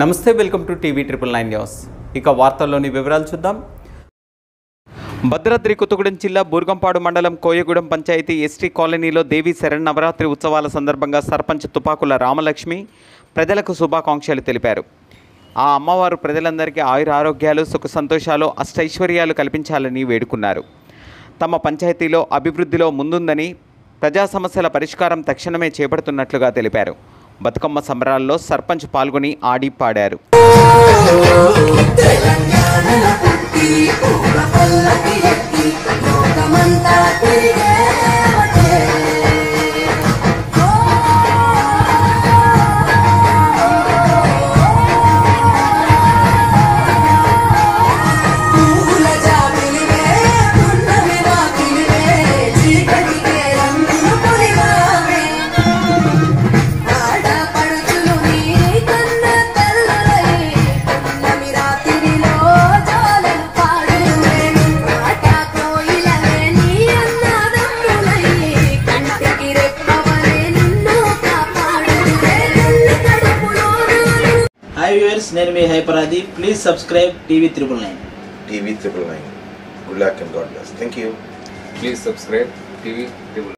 నమస్తే welcome to TV triple nine news. ఇక వార్తల్లోని వివరాలు చూద్దాం. భద్రాద్రి కొత్తగూడెం జిల్లా బూర్గంపాడు మండలం కోయగూడెం పంచాయతీ ఎస్టీ కాలనీలో దేవి శరణ్ నవరాత్రి ఉత్సవాల సందర్భంగా సర్పంచ్ తుపాకుల రామలక్ష్మి ప్రజలకు శుభాకాంక్షలు తెలిపారు. ఆ అమ్మవారు ప్రజలందరికీ ఆయుర ఆరోగ్యాలు సుఖ సంతోషాలు అష్టైశ్వర్యాలు కల్పించాలని వేడుకున్నారు. తమ పంచాయతీలో అభివృద్ధిలో ముందుందని ప్రజా సమస్యల పరిష్కారం తక్షణమే చేపడుతున్నట్లుగా తెలిపారు. బతుకమ్మ సంబరాల్లో సర్పంచ్ పాల్గొని ఆడి పాడారు. లోకమంతా హాయ్ వ్యూవర్స్ నేను మీ Hyper Aadi please subscribe TV triple nine TV triple nine. Good luck and God bless. Thank you. Please subscribe TV Tribune.